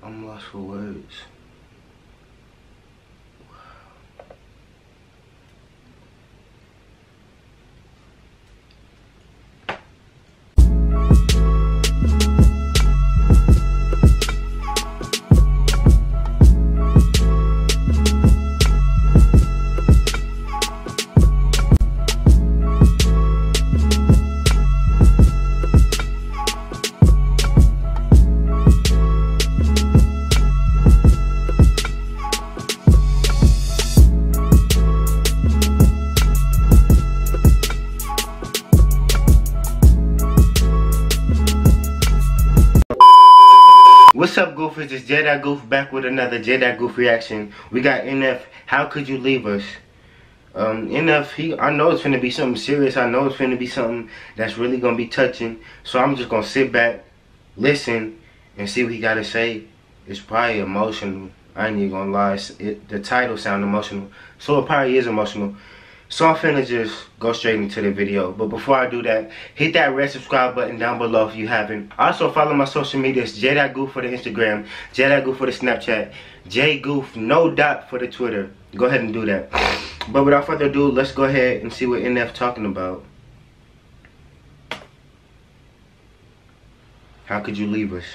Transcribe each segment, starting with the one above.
I'm lost for words. What's up, Goofers? It's Jay.Goof back with another Jay.Goof reaction. We got NF. How could you leave us? Um, NF, he, I know it's gonna be something serious. I know it's gonna be something that's really gonna be touching. So I'm just gonna sit back, listen, and see what he gotta say. It's probably emotional. I ain't even gonna lie. It, the title sound emotional, so it probably is emotional. So I'm finna just go straight into the video. But before I do that, hit that red subscribe button down below if you haven't. Also follow my social medias, It's for the Instagram, Jedi for the Snapchat, J Goof no dot for the Twitter. Go ahead and do that. But without further ado, let's go ahead and see what NF talking about. How could you leave us?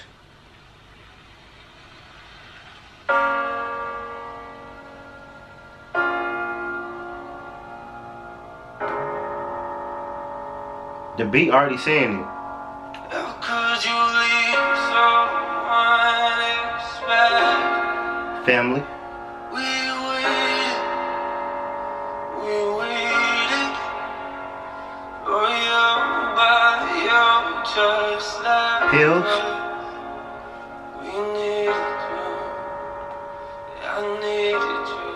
The beat already saying it. How could you leave so? Family. We waited, we waited for you, but you just left. Pills. We needed you, I needed you.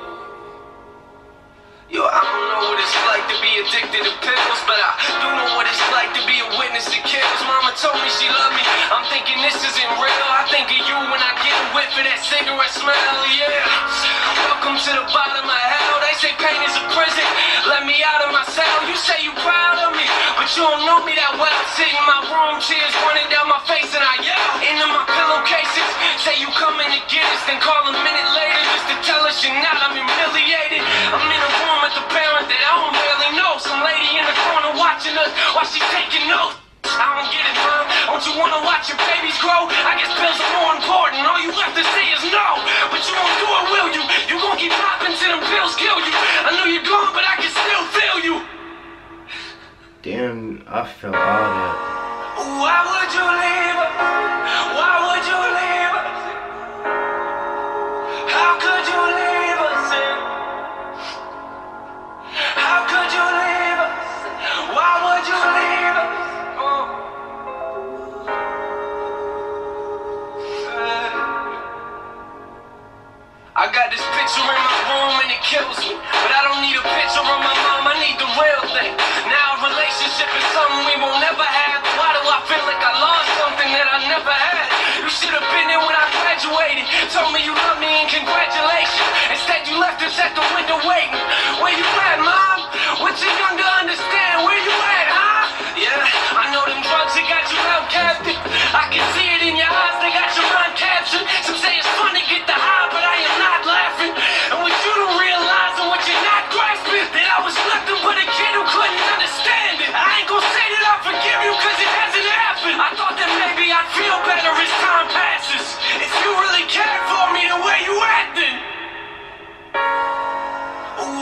Yo, I don't know what it's like to be addicted to pills, but I witness to kills. Mama told me she loved me. I'm thinking this isn't real. I think of you when I get a whiff of that cigarette smell. Yeah. Welcome to the bottom of hell. They say pain is a prison. Let me out of my cell. You say you proud of me, but you don't know me that well. Sit in my room, tears running down my face, and I yell into my pillowcases. Say you coming to get us, then call a minute later just to tell us you're not. I'm humiliated. I'm in a room with a parent that I don't really know. Some lady in the corner watching us while she's taking notes. I don't get it, mom. Don't you wanna watch your babies grow? I guess pills are more important. All you have to say is no. But you won't do it, will you? You gon' keep popping till them pills kill you. I know you're gone, but I can still feel you. Damn, I felt all that. Why would you leave picture in my room and it kills me. But I don't need a picture of my mom, I need the real thing. Now a relationship is something we won't never have. Why do I feel like I lost something that I never had? You should have been there when I graduated. Told me you love me and congratulations. Instead you left us at the window waiting. Where you at, mom? What you young to understand? Where you at, huh? Yeah, I know them drugs that got you out captive. I can see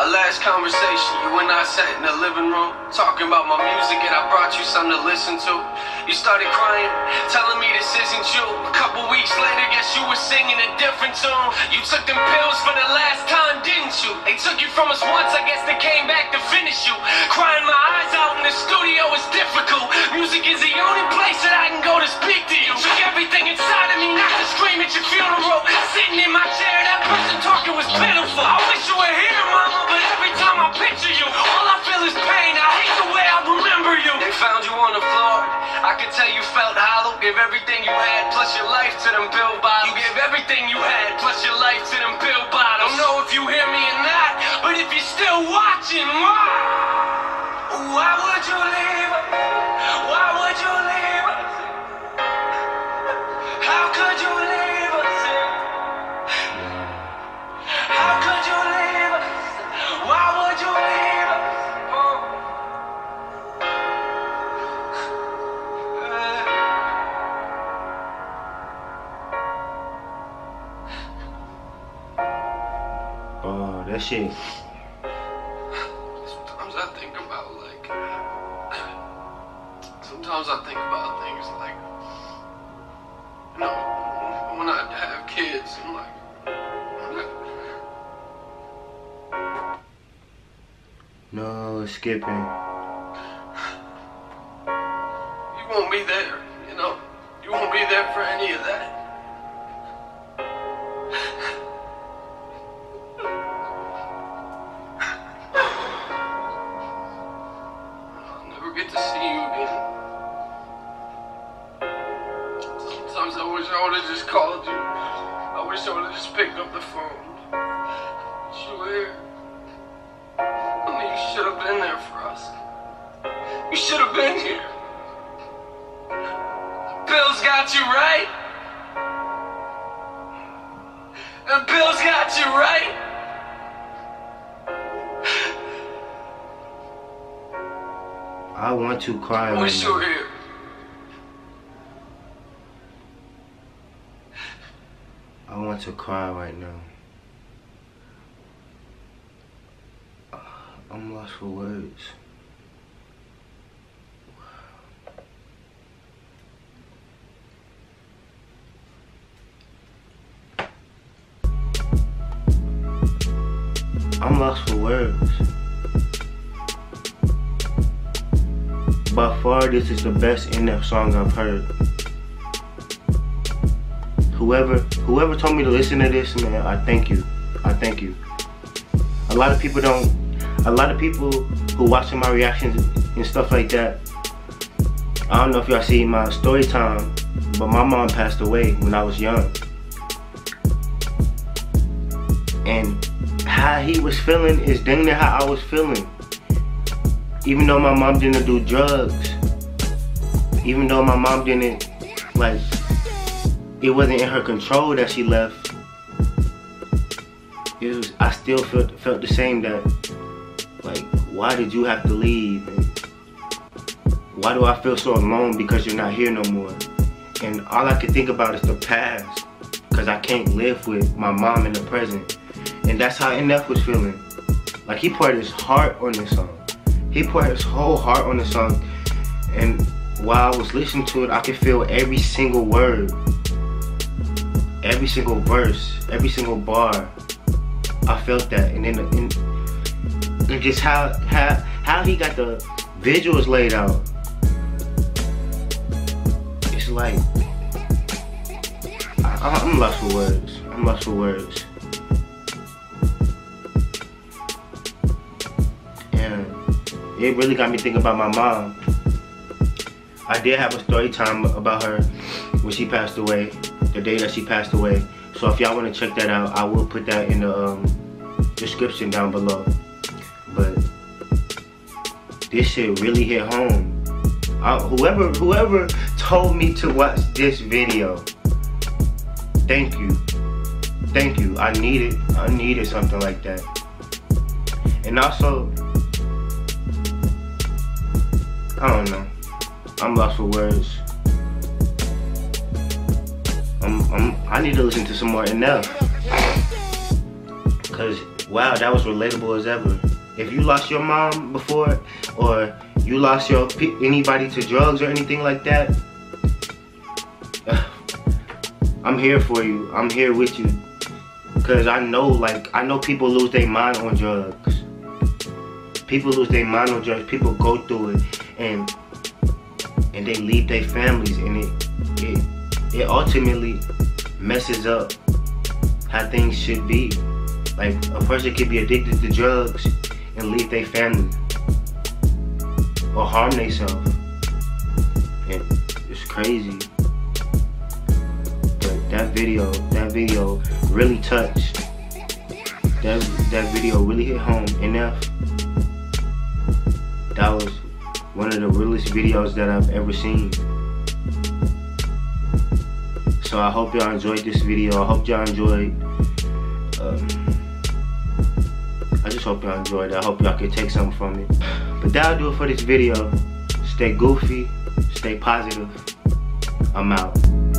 Our last conversation, you and I sat in the living room talking about my music, and I brought you something to listen to. You started crying, telling me this isn't you. A couple weeks later, guess you were singing a different tune. You took them pills for the last time, didn't you? They took you from us once, I guess they came back to finish you. Crying my eyes out in the tell you felt hollow. Give everything you had plus your life to them pill bottles. You gave everything you had plus your life to them pill bottles. Don't know if you hear me or not, but if you're still watching, why? Why would you leave shit. Sometimes I think about like. Sometimes I think about things like. You know, when I have kids and like. No skipping. You won't be there, you know. You won't be there for any of that. Should have been there for us. You should have been here. Bill's got you right. And Bill's got you right. I want to cry I wish you were here. I want to cry right now. I'm lost for words. I'm lost for words. By far, this is the best NF song I've heard. Whoever, whoever told me to listen to this, man, I thank you. I thank you. A lot of people don't. A lot of people who watching my reactions and stuff like that. I don't know if y'all see my story time, but my mom passed away when I was young. And how he was feeling is dang near how I was feeling. Even though my mom didn't do drugs, even though my mom didn't like it wasn't in her control that she left. Was I still felt felt the same that like why did you have to leave? And why do I feel so alone because you're not here no more? And all I can think about is the past because I can't live with my mom in the present. And that's how NF was feeling. Like he poured his heart on this song. He poured his whole heart on the song. And while I was listening to it, I could feel every single word, every single verse, every single bar. I felt that. And then and just how how how he got the visuals laid out. It's like I, I'm lost for words. I'm lost for words. And it really got me thinking about my mom. I did have a story time about her when she passed away, the day that she passed away. So if y'all want to check that out, I will put that in the um, description down below. But this shit really hit home. I, whoever whoever told me to watch this video, thank you, thank you. I needed I needed something like that. And also, I don't know. I'm lost for words. I'm, I'm, I need to listen to some more NF. Cause wow, that was relatable as ever. If you lost your mom before, or you lost your anybody to drugs or anything like that, I'm here for you. I'm here with you. Cause I know, like, I know people lose their mind on drugs. People lose their mind on drugs. People go through it, and and they leave their families, and it it it ultimately messes up how things should be. Like a person could be addicted to drugs and leave their family or harm themselves. And was crazy. But that video, that video really touched. That that video really hit home. NF. That was one of the realest videos that I've ever seen. So I hope y'all enjoyed this video. I hope y'all enjoyed. Just hope y'all enjoyed it. I hope y'all can take something from it. But that'll do it for this video. Stay goofy, stay positive. I'm out.